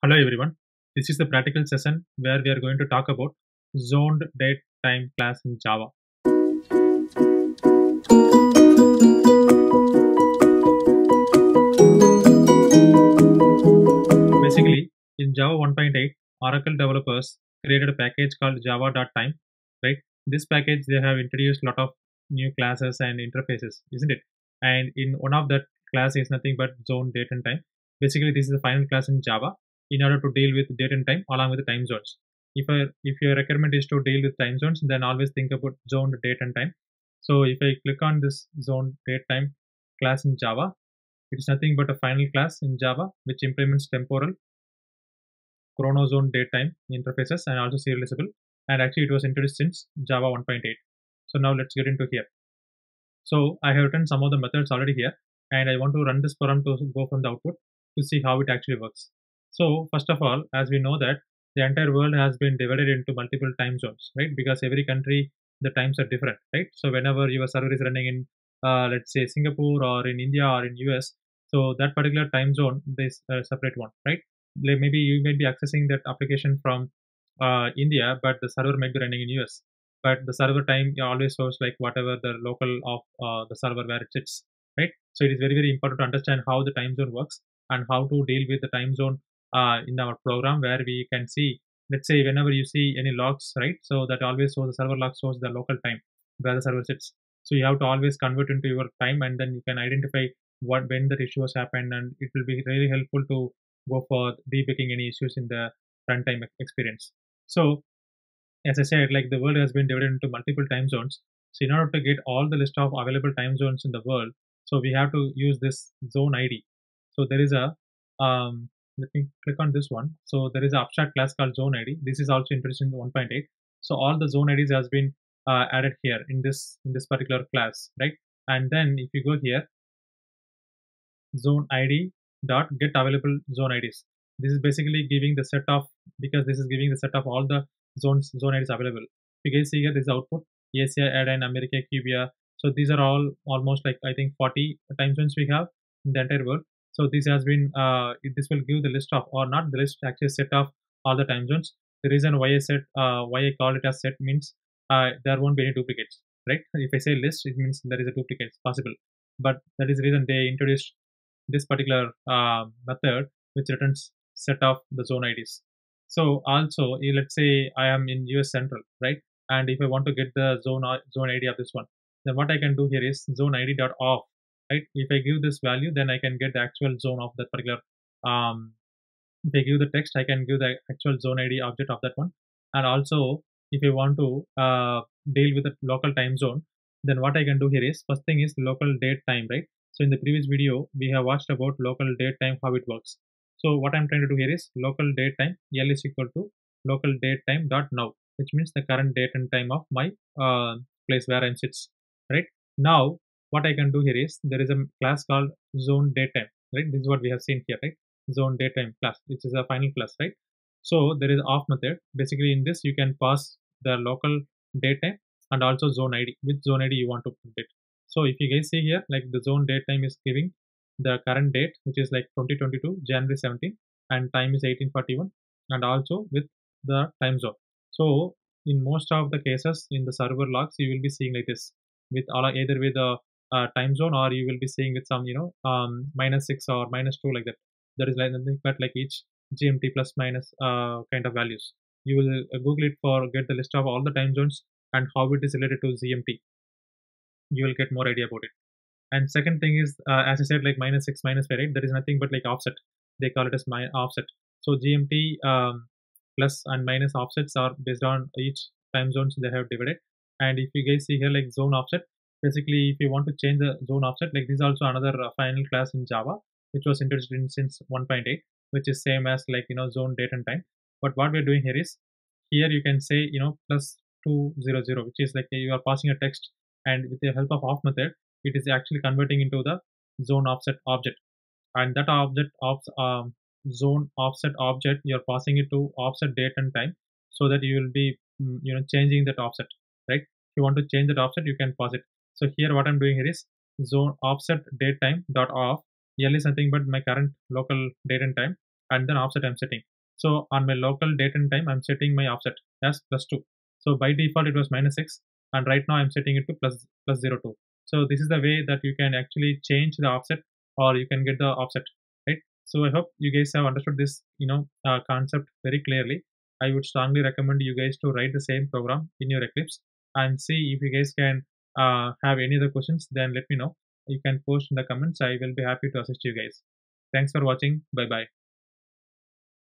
Hello everyone. This is the practical session where we are going to talk about zoned date time class in Java. Basically, in Java 1.8, Oracle developers created a package called java.time, right? This package they have introduced a lot of new classes and interfaces, isn't it? And in one of that class is nothing but zone date and time. Basically, this is the final class in Java in order to deal with date and time along with the time zones. If I, if your requirement is to deal with time zones, then always think about zoned date and time. So if I click on this zone date time class in Java, it is nothing but a final class in Java which implements temporal, chronozone date time interfaces and also serializable. And actually it was introduced since Java 1.8. So now let's get into here. So I have written some of the methods already here and I want to run this program to go from the output to see how it actually works. So first of all, as we know that the entire world has been divided into multiple time zones, right? Because every country, the times are different, right? So whenever your server is running in, uh, let's say Singapore or in India or in US, so that particular time zone, is a separate one, right? Maybe you may be accessing that application from uh, India, but the server might be running in US. But the server time always shows like whatever the local of uh, the server where it sits, right? So it is very very important to understand how the time zone works and how to deal with the time zone uh, in our program where we can see let's say whenever you see any logs right? So that always shows the server log shows the local time where the server sits. So you have to always convert into your time and then you can identify what when that issue has happened and it will be really helpful to go for debugging any issues in the runtime experience. So as i said like the world has been divided into multiple time zones. So in order to get all the list of available time zones in the world so we have to use this zone id so there is a um, let me click on this one. So there is an abstract class called zone ID. This is also introduced in 1.8. So all the zone IDs has been uh, added here in this in this particular class, right? And then if you go here, zone ID dot get available zone IDs. This is basically giving the set of because this is giving the set of all the zones zone IDs available. You can see here this is output Asia, Aden, America, Cuba. So these are all almost like I think 40 time zones we have in the entire world so this has been uh, this will give the list of or not the list actually set of all the time zones. The reason why I said uh, why I call it as set means uh, there won't be any duplicates, right? If I say list, it means there is a duplicate possible. But that is the reason they introduced this particular uh, method which returns set of the zone IDs. So also let's say I am in US Central, right? And if I want to get the zone zone ID of this one, then what I can do here is zone ID dot off right? If i give this value then i can get the actual zone of that particular um if i give the text i can give the actual zone id object of that one. And also if you want to uh, deal with the local time zone then what i can do here is first thing is local date time right? So in the previous video we have watched about local date time how it works. So what i'm trying to do here is local date time l is equal to local date time dot now which means the current date and time of my uh, place where i'm sits right? Now what I can do here is there is a class called zone datetime, right? This is what we have seen here, right? Zone datetime class, which is a final class, right? So there is off method. Basically, in this you can pass the local datetime and also zone ID, which zone ID you want to put it. So if you guys see here, like the zone datetime is giving the current date, which is like 2022 January 17, and time is 1841, and also with the time zone. So in most of the cases in the server logs, you will be seeing like this with either with the uh, time zone or you will be seeing with some you know um, minus 6 or minus 2 like that. There is like nothing but like each gmt plus minus uh, kind of values. You will uh, google it for get the list of all the time zones and how it is related to gmt you will get more idea about it. And second thing is uh, as i said like minus 6 minus 5 right? There is nothing but like offset. They call it as my offset. So gmt um, plus and minus offsets are based on each time zones they have divided. And if you guys see here like zone offset basically if you want to change the zone offset like this is also another uh, final class in java which was introduced in since 1.8 which is same as like you know zone date and time. But what we're doing here is here you can say you know plus 200 which is like you are passing a text and with the help of off method it is actually converting into the zone offset object. And that object of um, zone offset object you're passing it to offset date and time so that you will be mm, you know changing that offset right? If you want to change that offset you can pass it so here what I'm doing here is zone offset date time dot off. L is nothing but my current local date and time and then offset I'm setting. So on my local date and time, I'm setting my offset as plus 2. So by default, it was minus 6 and right now I'm setting it to plus, plus plus, plus zero two. So this is the way that you can actually change the offset or you can get the offset, right? So I hope you guys have understood this, you know, uh, concept very clearly. I would strongly recommend you guys to write the same program in your Eclipse and see if you guys can uh, have any other questions, then let me know. You can post in the comments. I will be happy to assist you guys. Thanks for watching. Bye bye.